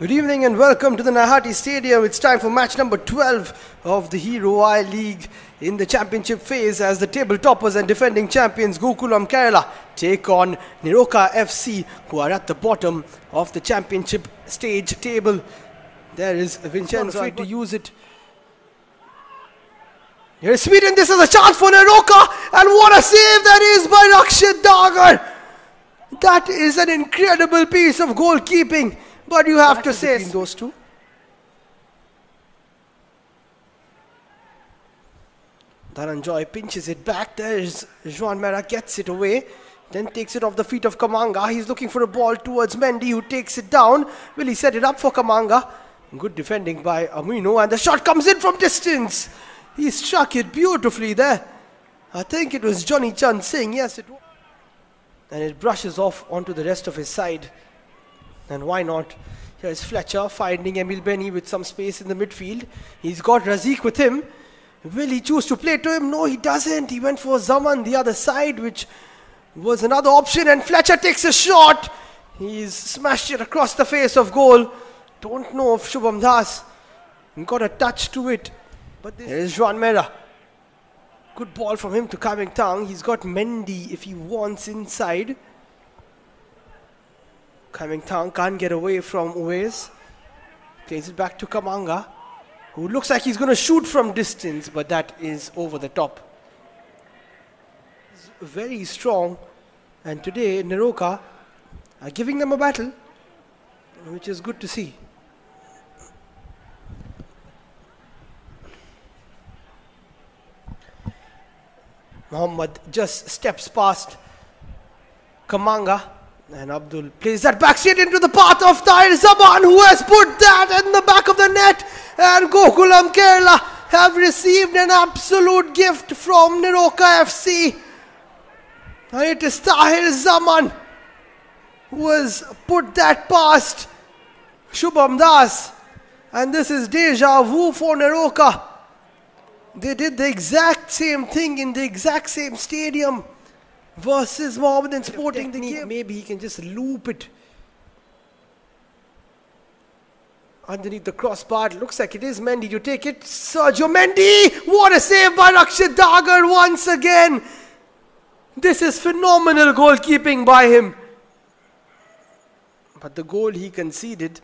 Good evening and welcome to the Naihati Stadium. It's time for match number 12 of the Hero I League in the championship phase as the table toppers and defending champions Gokulam Kerala take on NEROCA FC who are at the bottom of the championship stage table. There is Vincenzo to use it. Here's Sweden. This is a chance for NEROCA and what a save that is by Rakshit Dagar. That is an incredible piece of goalkeeping. But you have to say between those two. Dharanjoy pinches it back. There's Juan Mera gets it away. Then takes it off the feet of Kamanga. He's looking for a ball towards Mendy who takes it down. Will he set it up for Kamanga? Good defending by Aminou and the shot comes in from distance. He struck it beautifully there. I think it was Johnny Chan saying yes it was. And it brushes off onto the rest of his side. And why not? Here's Fletcher finding Emil Benny with some space in the midfield. He's got Razik with him. Will he choose to play to him? No, he doesn't. He went for Zaman the other side, which was another option. And Fletcher takes a shot. He's smashed it across the face of goal. Don't know if Shubham Das got a touch to it. But there is Juan Mera. Good ball from him to Kaming Tang. He's got Mendy if he wants inside. Kaming Tang can't get away from Uwais. Plays it back to Kamanga, who looks like he's going to shoot from distance, but that is over the top. He's very strong, and today NEROCA are giving them a battle, which is good to see. Muhammad just steps past Kamanga and Abdul plays that back into the path of Tahir Zaman who has put that in the back of the net and Gokulam Kerala have received an absolute gift from NEROCA FC. And it is Tahir Zaman who has put that past Shubham Das and this is deja vu for NEROCA. They did the exact same thing in the exact same stadium versus Mohammedan Sporting the game. Maybe he can just loop it underneath the crossbar. It looks like it is Mendy. You take it, Sergio Mendy. What a save by Rakshit Dagar once again. This is phenomenal goalkeeping by him. But the goal he conceded,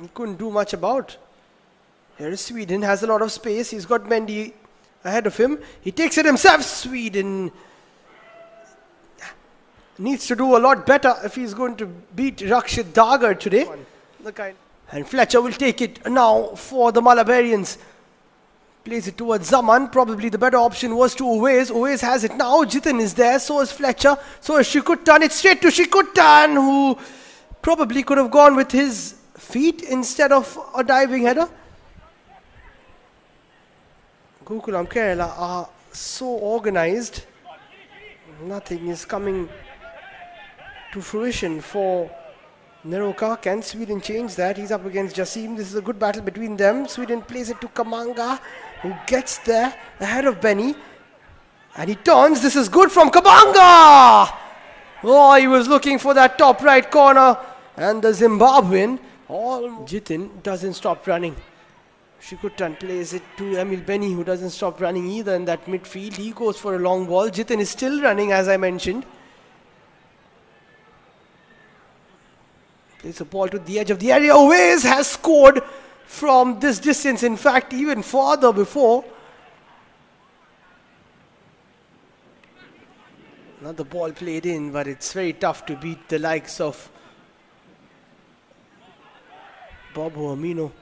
he couldn't do much about. Here is Sweden, has a lot of space. He's got Mendy ahead of him. He takes it himself. Sweden needs to do a lot better if he's going to beat Rakshit Dagar today. And Fletcher will take it now for the Malabarians. Plays it towards Zaman. Probably the better option was to Uwais. Uwais has it now. Jitin is there. So is Fletcher. So is Sreekuttan. It's straight to Sreekuttan, who probably could have gone with his feet instead of a diving header. Gokulam Kerala are so organized. Nothing is coming to fruition for NEROCA. Can Sweden change that? He's up against Jasim. This is a good battle between them. Sweden plays it to Kamanga, who gets there ahead of Benny. And he turns. This is good from Kamanga! Oh, he was looking for that top right corner. And the Zimbabwean, all Jitin, doesn't stop running. Sreekuttan plays it to Emil Benny, who doesn't stop running either in that midfield. He goes for a long ball. Jitin is still running, as I mentioned. Plays a ball to the edge of the area. Uwais has scored from this distance. In fact, even farther before. Another ball played in, but it's very tough to beat the likes of Bouba Aminou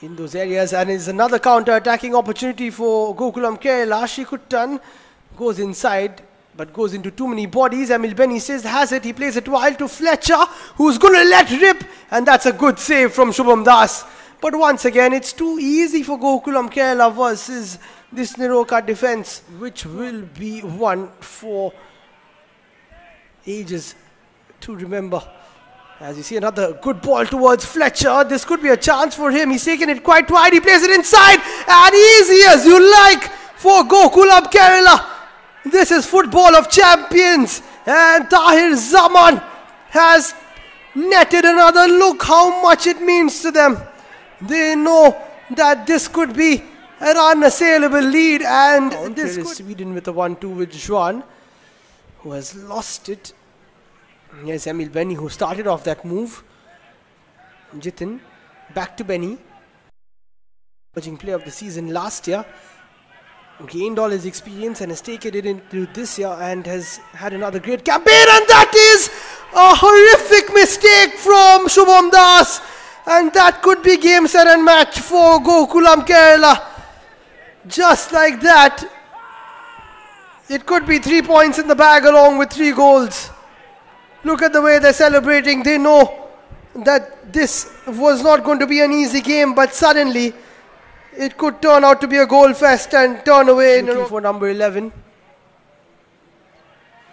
in those areas and it's another counter-attacking opportunity for Gokulam Kerala. Sreekuttan goes inside but goes into too many bodies. Emil Benny says has it. He plays it wild to Fletcher who's going to let rip and that's a good save from Shubham Das. But once again it's too easy for Gokulam Kerala versus this NEROCA defense which will be one for ages to remember. As you see another good ball towards Fletcher. This could be a chance for him. He's taken it quite wide. He plays it inside. And easy as you like for Gokulam Kerala. This is football of champions. And Tahir Zaman has netted another. Look how much it means to them. They know that this could be an unassailable lead, and Counter this could Sweden with a 1 2 with Juan, who has lost it. Yes, Emil Benny, who started off that move. Jitin, back to Benny. Emerging player of the season last year. Gained all his experience and has taken it into this year and has had another great campaign. And that is a horrific mistake from Shubham Das. And that could be game, set, and match for Gokulam Kerala. Just like that, it could be three points in the bag along with three goals. Look at the way they're celebrating. They know that this was not going to be an easy game, but suddenly it could turn out to be a goal fest and turn away in a for number 11.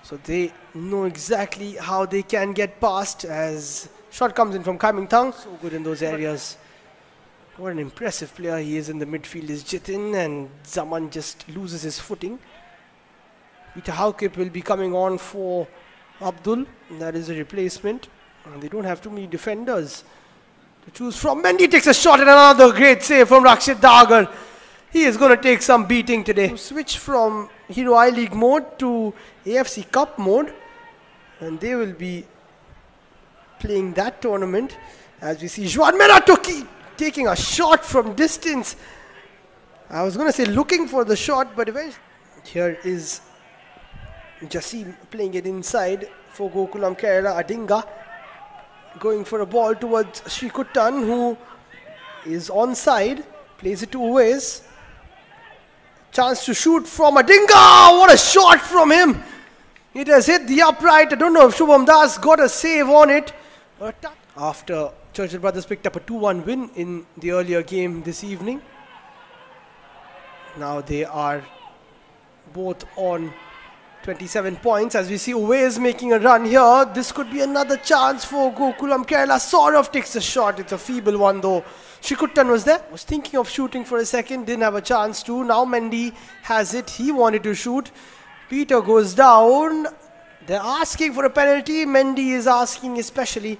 So they know exactly how they can get past as shot comes in from Kaiming Tang. So good in those areas. What an impressive player he is in the midfield is Jitin and Zaman just loses his footing. Peter Haukip will be coming on for Abdul. That is a replacement. And they don't have too many defenders to choose from. Mendy takes a shot and another great save from Rakshit Dagar. He is going to take some beating today. Switch from Hero I League mode to AFC Cup mode. And they will be playing that tournament. As we see Juan Meratoki taking a shot from distance. I was going to say looking for the shot, but. Here is Jasim playing it inside for Gokulam Kerala. Adinga going for a ball towards Sreekuttan, who is onside, plays it two ways. Chance to shoot from Adinga. What a shot from him! It has hit the upright. I don't know if Shubham Das got a save on it. After Churchill Brothers picked up a 2 1 win in the earlier game this evening. Now they are both on 27 points as we see Uwais making a run here. This could be another chance for Gokulam Kerala. Saurav takes a shot. It's a feeble one though. Sreekuttan was there. Was thinking of shooting for a second. Didn't have a chance to. Now Mendy has it. He wanted to shoot. Peter goes down. They're asking for a penalty. Mendy is asking especially.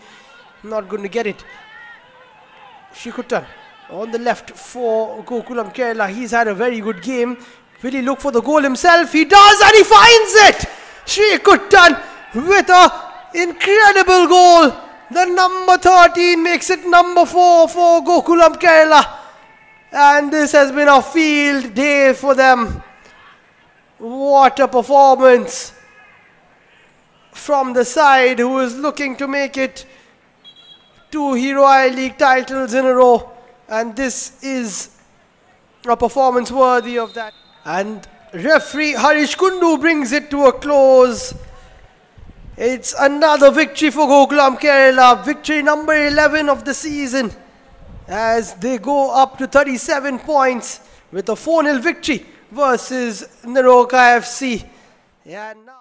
Not going to get it. Sreekuttan on the left for Gokulam Kerala. He's had a very good game. Will he look for the goal himself? He does and he finds it! Sreekuttan with a incredible goal. The number 13 makes it number 4 for Gokulam Kerala. And this has been a field day for them. What a performance from the side who is looking to make it two Hero I League titles in a row. And this is a performance worthy of that. And referee Harish Kundu brings it to a close. It's another victory for Gokulam Kerala. Victory number 11 of the season. As they go up to 37 points with a 4 0 victory versus NEROCA FC. Yeah, now.